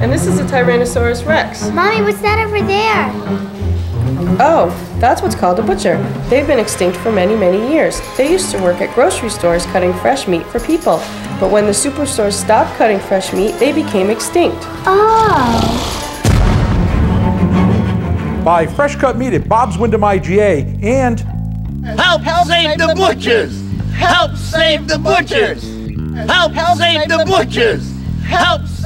And this is a Tyrannosaurus rex. Mommy, what's that over there? Oh, that's what's called a butcher. They've been extinct for many, many years. They used to work at grocery stores cutting fresh meat for people. But when the superstores stopped cutting fresh meat, they became extinct. Oh. Buy fresh cut meat at Bob's Wyndham IGA and Help, save, the butchers! Help save the butchers! Help, save the butchers! Help save